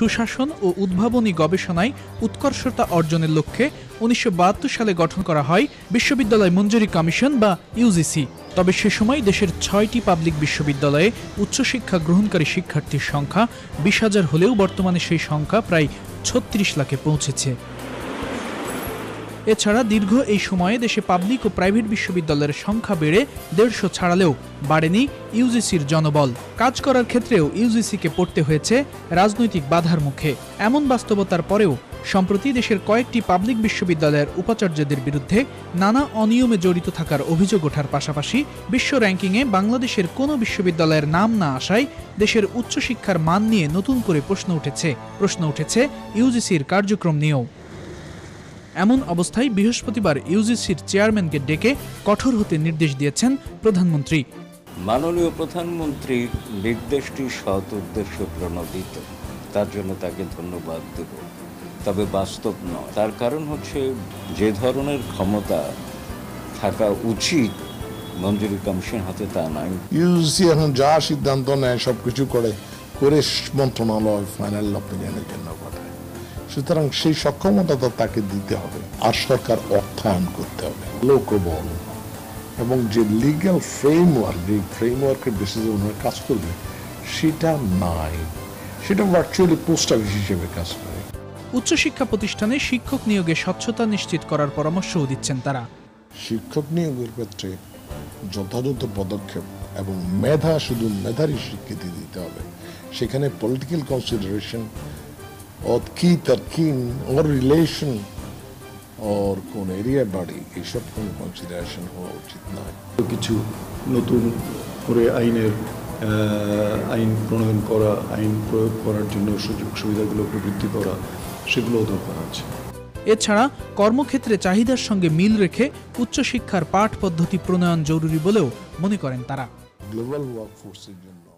সুশাসন ও উদ্ভাবনী গবেষণায় উৎকর্ষতা অর্জনের লক্ষ্যে উনিশশো বাহাত্তর সালে গঠন করা হয় বিশ্ববিদ্যালয় মঞ্জুরি কমিশন বা ইউজিসি তবে সে সময় দেশের ছয়টি পাবলিক বিশ্ববিদ্যালয়ে উচ্চশিক্ষা গ্রহণকারী শিক্ষার্থীর সংখ্যা বিশ হাজার হলেও বর্তমানে সেই সংখ্যা প্রায় ছত্রিশ লাখে পৌঁছেছে। এছাড়া দীর্ঘ এই সময়ে দেশে পাবলিক ও প্রাইভেট বিশ্ববিদ্যালয়ের সংখ্যা বেড়ে দেড়শো ছাড়ালেও বাড়েনি ইউজিসির জনবল। কাজ করার ক্ষেত্রেও ইউজিসিকে পড়তে হয়েছে রাজনৈতিক বাধার মুখে। এমন বাস্তবতার পরেও সম্প্রতি দেশের কয়েকটি পাবলিক বিশ্ববিদ্যালয়ের উপাচার্যদের বিরুদ্ধে নানা অনিয়মে জড়িত থাকার অভিযোগ ওঠার পাশাপাশি বিশ্ব র্যাঙ্কিংয়ে বাংলাদেশের কোনো বিশ্ববিদ্যালয়ের নাম না আসায় দেশের উচ্চশিক্ষার মান নিয়ে নতুন করে প্রশ্ন উঠেছে। প্রশ্ন উঠেছে ইউজিসির কার্যক্রম নিয়েও। এমন অবস্থায় বৃহস্পতিবার ইউজিসির চেয়ারম্যানকে ডেকে কঠোর হতে নির্দেশ দিয়েছেন প্রধানমন্ত্রী। মাননীয় প্রধানমন্ত্রীর নির্দেশটি সৎ উদ্দেশ্য প্রণোদিত। তার জন্য তাকে ধন্যবাদ দেব। তবে বাস্তব নয়। তার কারণ হচ্ছে যে ধরনের ক্ষমতা থাকা উচিত মঞ্জুরি কমিশন হাতে তা নাই। ইউজিসি এখন যা সিদ্ধান্ত নেয় সব কিছু করে করে মন্ত্রণালয় ফাইনাল অপিনিয়নের জন্য সুতরাং সেই সক্ষমতা তো তাকে দিতে হবে। আর সরকার অর্থায়ন করতে হবে। লোকবল এবং যে লিগ্যাল ফ্রেমওয়ার্ক যে ফ্রেমওয়ার্কের বেসিসে ওনারা কাজ করবে সেটা নাই। সেটা ভার্চুয়ালি পোস্ট অফিস হিসেবে কাজ করে। উচ্চশিক্ষা প্রতিষ্ঠানে শিক্ষক নিয়োগে স্বচ্ছতা নিশ্চিত করার পরামর্শও দিচ্ছেন তারা। শিক্ষক নিয়োগের ক্ষেত্রে যথাযথ পদক্ষেপ এবং মেধা শুধু মেধারই স্বীকৃতি দিতে হবে। সেখানে পলিটিক্যাল কনসিডারেশন অর কি তারকিন ওর রিলেশন ওর কোন এরিয়া বাড়ি এইসব কোনো কনসিডারেশন হওয়া উচিত নয় কিছু নতুন করে আইনের আইন প্রণয়ন করা আইন প্রয়োগ করার জন্য সুযোগ সুবিধাগুলোকে বৃদ্ধি করা সেগুলোও দরকার আছে এছাড়া কর্মক্ষেত্রে চাহিদার সঙ্গে মিল রেখে উচ্চশিক্ষার পাঠ পদ্ধতি প্রণয়ন জরুরি বলেও মনে করেন তারা। গ্লোবাল ওয়ার্ক ফোর্সের জন্য